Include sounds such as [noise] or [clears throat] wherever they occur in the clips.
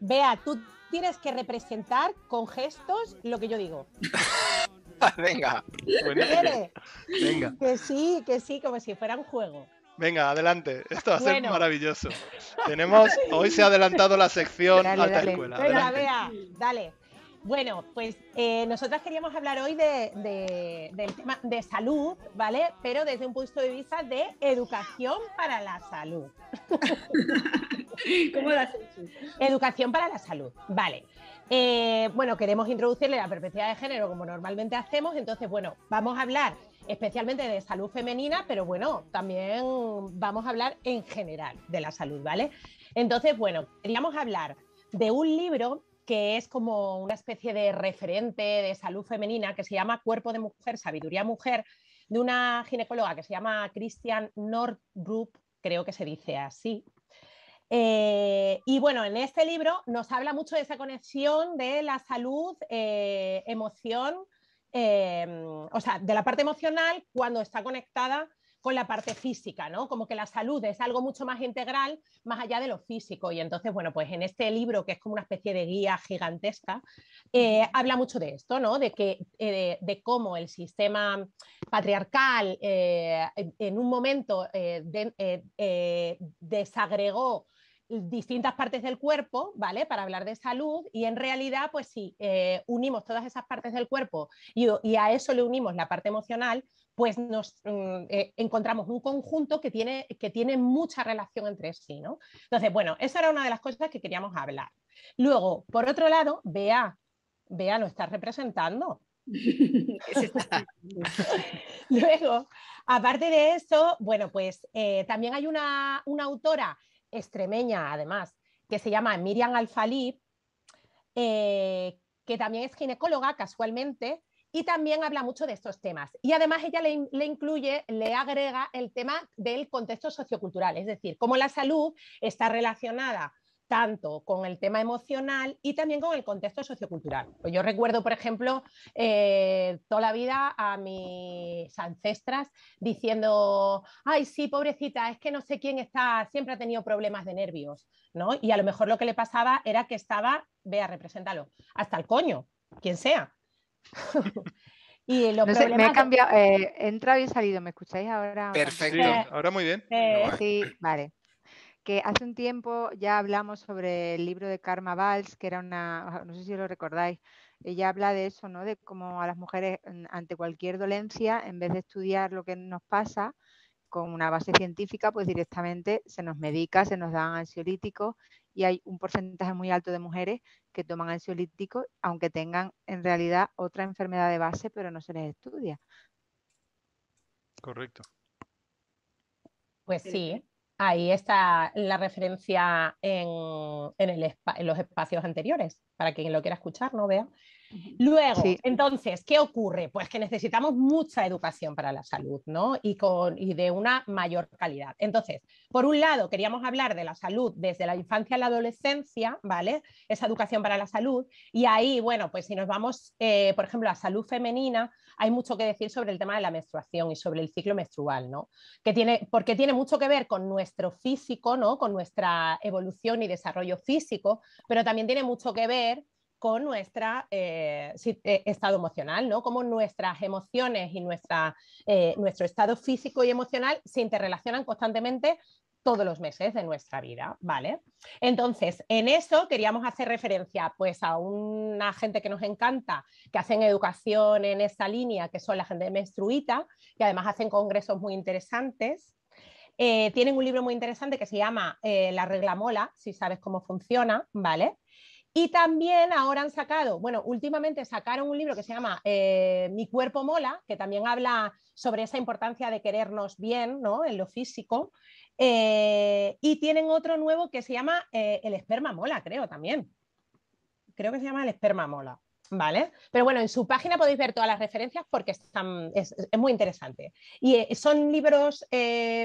Vea, tú tienes que representar con gestos lo que yo digo. [laughs] Venga. ¿Quieres? Venga. Que sí, que sí, como si fuera un juego. Venga, adelante. Esto va a ser Bueno. maravilloso. Tenemos, [laughs] hoy se ha adelantado la sección Dale, Alta dale. Escuela. Venga, vea, dale. Bueno, pues eh, nosotras queríamos hablar hoy de, de- del tema de salud, ¿vale? Pero desde un punto de vista de educación para la salud. [laughs] [laughs] ¿Cómo? Educación para la salud, vale. Eh, bueno, queremos introducirle la perspectiva de género como normalmente hacemos, entonces, bueno, vamos a hablar especialmente de salud femenina, pero bueno, también vamos a hablar en general de la salud, ¿vale? Entonces, bueno, queríamos hablar de un libro que es como una especie de referente de salud femenina que se llama Cuerpo de Mujer, Sabiduría Mujer, de una ginecóloga que se llama Christian Nordrup, creo que se dice así. Eh, y bueno, en este libro nos habla mucho de esa conexión de la salud, eh, emoción, eh, o sea, de la parte emocional cuando está conectada con la parte física, ¿no? Como que la salud es algo mucho más integral, más allá de lo físico. Y entonces, bueno, pues en este libro, que es como una especie de guía gigantesca, eh, habla mucho de esto, ¿no? De, que, eh, de cómo el sistema patriarcal eh, en, un momento de- desagregó distintas partes del cuerpo, ¿vale? Para hablar de salud y en realidad, pues sí, eh, unimos todas esas partes del cuerpo y, y a eso le unimos la parte emocional, pues nos mm, eh, encontramos un conjunto que tiene, que tiene mucha relación entre sí, ¿no? Entonces, bueno, esa era una de las cosas que queríamos hablar. Luego, por otro lado, Bea, Bea lo está representando. [laughs] [laughs] Luego, aparte de eso, bueno, pues eh, también hay una, una autora extremeña, además, que se llama Miriam Alfalib, eh, que también es ginecóloga casualmente y también habla mucho de estos temas. Y además ella le, le incluye, le agrega el tema del contexto sociocultural, es decir, cómo la salud está relacionada tanto con el tema emocional y también con el contexto sociocultural. Pues yo recuerdo, por ejemplo, eh, toda la vida a mis ancestras diciendo, ay, sí, pobrecita, es que no sé quién está, siempre ha tenido problemas de nervios, ¿no? Y a lo mejor lo que le pasaba era que estaba, vea, represéntalo, hasta el coño, quien sea. [laughs] y los No sé, me he cambiado, eh, he entrado y he salido, ¿me escucháis ahora? Perfecto. Eh, ahora muy bien. eh, Sí, vale. Que hace un tiempo ya hablamos sobre el libro de Karma Valls, que era una, no sé si lo recordáis, ella habla de eso, ¿no? De cómo a las mujeres mm, ante cualquier dolencia, en vez de estudiar lo que nos pasa con una base científica, pues directamente se nos medica, se nos dan ansiolíticos y hay un porcentaje muy alto de mujeres que toman ansiolíticos, aunque tengan en realidad otra enfermedad de base, pero no se les estudia. Correcto. Pues sí, ahí está la referencia en, en el en los espacios anteriores, para quien lo quiera escuchar, ¿no vea? Luego, Sí. entonces, ¿qué ocurre? Pues que necesitamos mucha educación para la salud, ¿no? Y, con, y de una mayor calidad. Entonces, por un lado, queríamos hablar de la salud desde la infancia a la adolescencia, ¿vale? Esa educación para la salud. Y ahí, bueno, pues si nos vamos, eh, por ejemplo, a salud femenina, hay mucho que decir sobre el tema de la menstruación y sobre el ciclo menstrual, ¿no? Que tiene, porque tiene mucho que ver con nuestro físico, ¿no? Con nuestra evolución y desarrollo físico, pero también tiene mucho que ver con nuestro estado emocional, ¿no? Cómo nuestras emociones y nuestra, eh, nuestro estado físico y emocional se interrelacionan constantemente todos los meses de nuestra vida, ¿vale? Entonces, en eso queríamos hacer referencia pues a una gente que nos encanta, que hacen educación en esta línea, que son la gente de Menstruita, y además hacen congresos muy interesantes. Eh, tienen un libro muy interesante que se llama eh, La regla mola, si sabes cómo funciona, ¿vale? Y también ahora han sacado, bueno, últimamente sacaron un libro que se llama eh, Mi cuerpo mola, que también habla sobre esa importancia de querernos bien, ¿no? En lo físico. Eh, y tienen otro nuevo que se llama eh, El esperma mola, creo también. Creo que se llama El esperma mola. ¿Vale? Pero bueno, en su página podéis ver todas las referencias porque es, muy interesante. Y son libros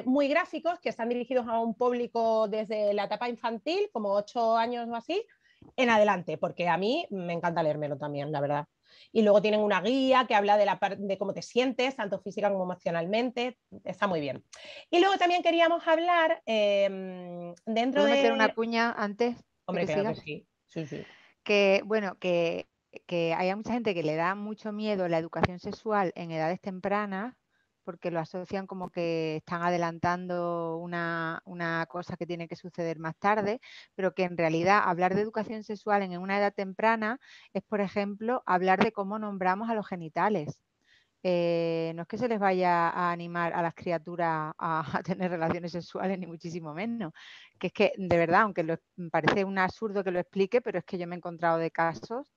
muy gráficos que están dirigidos a un público desde la etapa infantil, como ocho años o así, en adelante, porque a mí me encanta leérmelo también, la verdad. Y luego tienen una guía que habla de, la de cómo te sientes, tanto física como emocionalmente. Está muy bien. Y luego también queríamos hablar eh, dentro ¿Puedo de... meter una cuña antes? Hombre, que claro que. Sí, sí. Que, bueno, que, que hay mucha gente que le da mucho miedo la educación sexual en edades tempranas porque lo asocian como que están adelantando una, una, cosa que tiene que suceder más tarde, pero que en realidad hablar de educación sexual en una edad temprana es, por ejemplo, hablar de cómo nombramos a los genitales. Eh, no es que se les vaya a animar a las criaturas a, [laughs] tener relaciones sexuales, ni muchísimo menos. Que es que, de verdad, aunque lo, me parece un absurdo que lo explique, pero es que yo me he encontrado de casos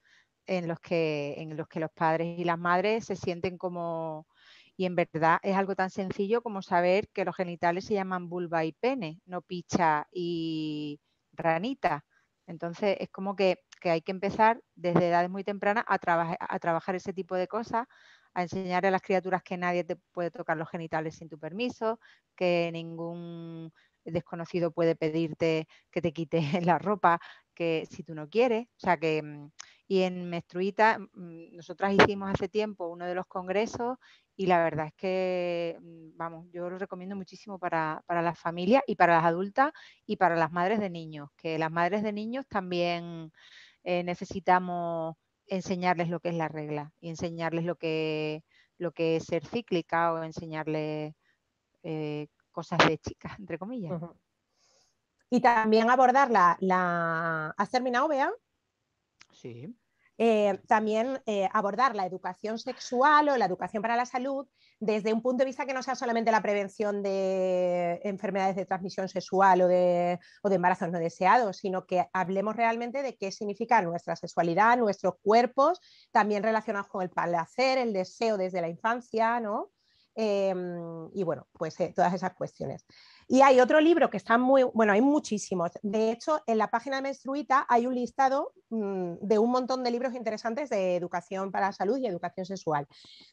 en los que, en los, que los padres y las madres se sienten como y en verdad es algo tan sencillo como saber que los genitales se llaman vulva y pene, no picha y ranita. Entonces es como que, que hay que empezar desde edades muy tempranas a, a trabajar ese tipo de cosas, a enseñar a las criaturas que nadie te puede tocar los genitales sin tu permiso, que ningún desconocido puede pedirte que te quite [laughs] la ropa que si tú no quieres. O sea que, mm, y en Menstruita, mm, nosotras hicimos hace tiempo uno de los congresos y la verdad es que, mm, vamos, yo lo recomiendo muchísimo para, para las familias y para las adultas y para las madres de niños, que las madres de niños también eh, necesitamos enseñarles lo que es la regla y enseñarles lo que, lo que es ser cíclica o enseñarles eh, cosas de chicas, entre comillas. Y también abordar la, la... ¿Has terminado? Sí. Eh, también eh, abordar la educación sexual o la educación para la salud desde un punto de vista que no sea solamente la prevención de enfermedades de transmisión sexual o de, o de embarazos no deseados, sino que hablemos realmente de qué significa nuestra sexualidad, nuestros cuerpos, también relacionados con el placer, el deseo desde la infancia, ¿no? Eh, y bueno, pues eh, todas esas cuestiones. Y hay otro libro que está muy, bueno, hay muchísimos. De hecho, en la página de Menstruita hay un listado mmm, de un montón de libros interesantes de educación para la salud y educación sexual.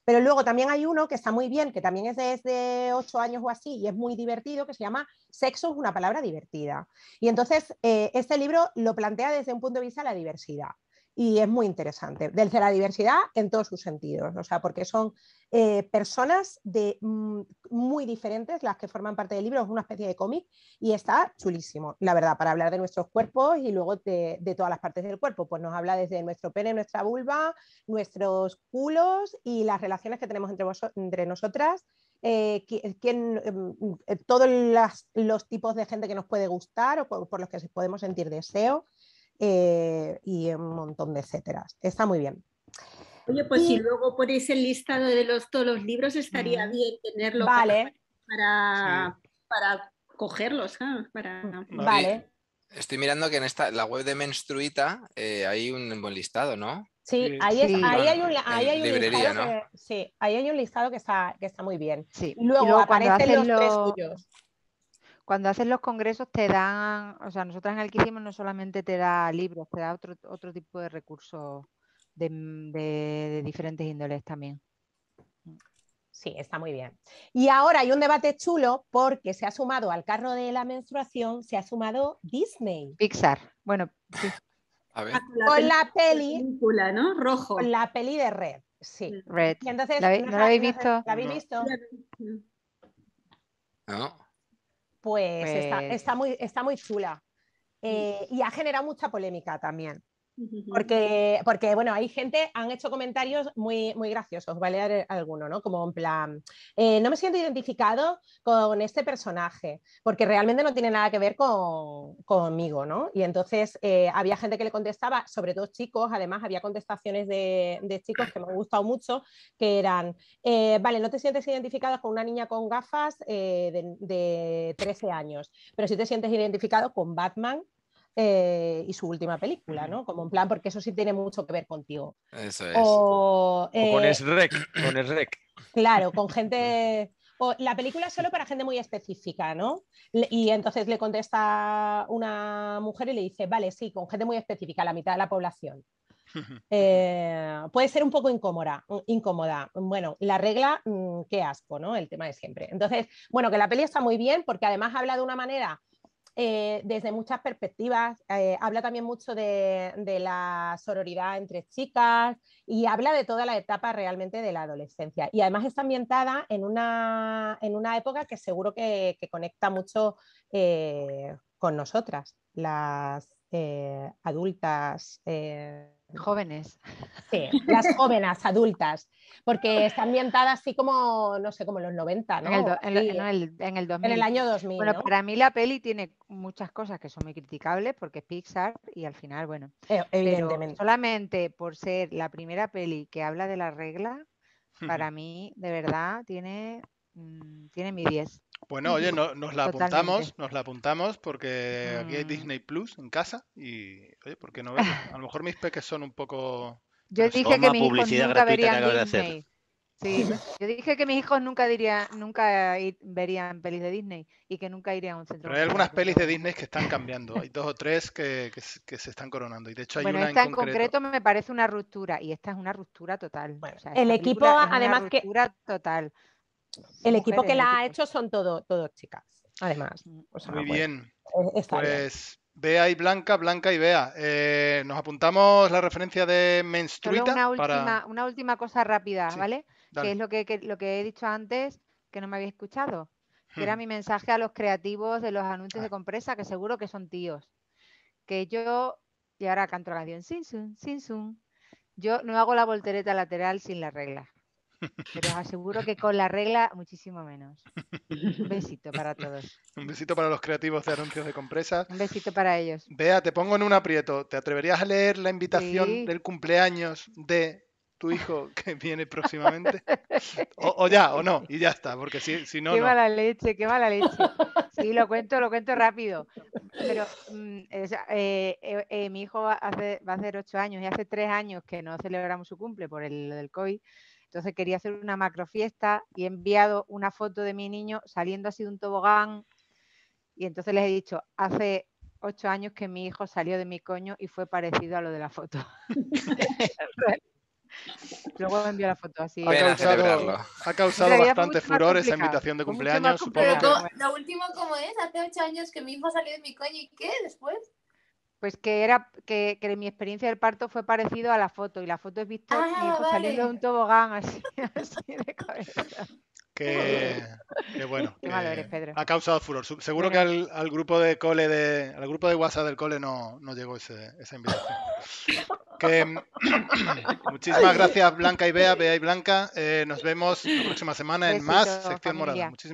Pero luego también hay uno que está muy bien, que también es desde 8 años o así y es muy divertido, que se llama Sexo es una palabra divertida. Y entonces, eh, este libro lo plantea desde un punto de vista de la diversidad y es muy interesante, desde la diversidad en todos sus sentidos, o sea, porque son eh, personas de, mm, muy diferentes las que forman parte del libro, es una especie de cómic y está chulísimo, la verdad, para hablar de nuestros cuerpos y luego de, de, todas las partes del cuerpo, pues nos habla desde nuestro pene, nuestra vulva, nuestros culos y las relaciones que tenemos entre, entre nosotras. Eh, quién, eh, todos las, los tipos de gente que nos puede gustar o por, por los que podemos sentir deseo. Eh, y un montón de etcéteras. Está muy bien. Oye, pues y... si luego ponéis el listado de los, todos los libros, estaría mm. bien tenerlo vale. para, sí. para cogerlos. ¿eh? Para... Vale. Estoy mirando que en esta, la web de Menstruita eh, hay un buen listado, ¿no? Sí. Ahí, es, Sí. ahí, hay un, ahí hay un librería, listado ¿no? que, sí, ahí hay un listado que está, que está muy bien. Sí. Y luego, Y luego cuando aparecen los hacen tres los- suyos. Cuando haces los congresos te dan, o sea, nosotras en el que hicimos no solamente te da libros, te da otro, otro tipo de recursos de, de- de diferentes índoles también. Sí, está muy bien. Y ahora hay un debate chulo porque se ha sumado al carro de la menstruación, se ha sumado Disney. Pixar, bueno, sí, [laughs] A ver. Ah, con Con la peli, película, ¿no? Rojo. con la peli de Red. Sí. Red. Y entonces, ¿La habéis- no no la habéis visto? ¿La habéis visto? ¿No? Pues, Está, Pues- está muy, está muy chula. Eh, y ha generado mucha polémica también. Porque, porque, bueno, hay gente, han hecho comentarios muy, muy graciosos, leer alguno, ¿no? Como en plan, eh, no me siento identificado con este personaje, porque realmente no tiene nada que ver con, conmigo, ¿no? Y entonces eh, había gente que le contestaba, sobre todo chicos, además había contestaciones de, de chicos que me han gustado mucho, que eran, eh, vale, no te sientes identificado con una niña con gafas de, de 13 años, pero sí te sientes identificado con Batman eh, y su última película, ¿no? Como en plan, porque eso sí tiene mucho que ver contigo. Eso es. O, O con eh, SREC, con [clears throat] SREC. claro, con [laughs] gente... O la película es solo para gente muy específica, ¿no? Le- Y entonces le contesta una mujer y le dice, vale, sí, con gente muy específica, la mitad de la población. [laughs] Eh, puede ser un poco incómoda, incómoda. Bueno, la regla, mm, qué asco, ¿no? El tema de siempre. Entonces, bueno, que la peli está muy bien porque además habla de una manera eh, desde muchas perspectivas. eh, habla también mucho de, la sororidad entre chicas y habla de toda la etapa realmente de la adolescencia. Y además está ambientada en una, en una época que seguro que, conecta mucho eh, con nosotras, las, adultas. Jóvenes. sí, las jóvenes adultas, porque está ambientada así como, no sé, como en los 90, ¿no? En el, do- en lo- Sí, no, el- en el 2000. en el año 2000, Bueno, ¿no? para mí la peli tiene muchas cosas que son muy criticables porque es Pixar y al final, bueno, Eh, pero evidentemente. solamente por ser la primera peli que habla de la regla, para mí, de verdad, tiene, mm, tiene mi 10. Bueno, oye, no- nos la Totalmente. apuntamos, nos la apuntamos porque aquí hay Mm. Disney Plus en casa y, oye, ¿por qué no verlo? A lo mejor mis peques son un poco... [laughs] Yo dije que mis hijos publicidad nunca gratuita que verían. Disney. Sí, yo dije que mis hijos nunca diría, nunca ir- verían pelis de Disney y que nunca irían a un centro. Pero hay algunas pelis de. Disney que están cambiando. Hay dos o tres que, que se- que se están coronando. Y de hecho hay Bueno, una esta en en concreto. concreto me parece una ruptura y esta es una ruptura total. Bueno, O sea, el equipo, película es una además que- ruptura total. El equipo que la ha hecho son todo, todo chicas, además. Mm. O sea, Muy bueno, bien. Pues Bea y Blanca, Blanca y Bea. Eh, nos apuntamos la referencia de Solo Menstruita una última, para... una última cosa rápida, Sí, ¿vale? Dale. Que es lo que, que- lo que he dicho antes, que no me había escuchado. Que era Hmm. mi mensaje a los creativos de los anuncios Ah. de compresa, que seguro que son tíos. Que yo, y ahora canto la canción, sin sun, sin sun, yo no hago la voltereta lateral sin la regla. Pero os aseguro que con la regla muchísimo menos. Un besito para todos. [laughs] Un besito para los creativos de anuncios de compresas. Un besito para ellos. Bea, te pongo en un aprieto. ¿Te atreverías a leer la invitación Sí. del cumpleaños de tu hijo [laughs] que viene próximamente? O, o ya, o no, y ya está, porque si, si no, qué no. mala leche, qué mala leche. Sí, lo cuento, lo cuento rápido. Pero mm, eh, eh, eh, mi hijo va a, hacer, va a hacer ocho años y hace tres años que no celebramos su cumple por el lo del COVID. Entonces quería hacer una macro fiesta y he enviado una foto de mi niño saliendo así de un tobogán. Y entonces les he dicho, hace ocho años que mi hijo salió de mi coño y fue parecido a lo de la foto. [laughs] Luego me envió la foto así. Ha causado, ha bastante furor esa invitación de cumpleaños. Supongo Pero lo último, ¿cómo es? Hace ocho años que mi hijo salió de mi coño y ¿qué después? Pues que era que, que mi experiencia del parto fue parecido a la foto y la foto es visto mi Ah, hijo saliendo de un tobogán así, [laughs] así de cabeza. que, que bueno, Qué malo que eres, Pedro. ha causado furor. Seguro que al, al grupo de cole de, al grupo de WhatsApp del cole no, no llegó ese- esa invitación. Que, [laughs] [clears throat] muchísimas gracias Blanca y Bea, Bea y Blanca. Eh, nos vemos la próxima semana en más sección morada. familia. Muchísimas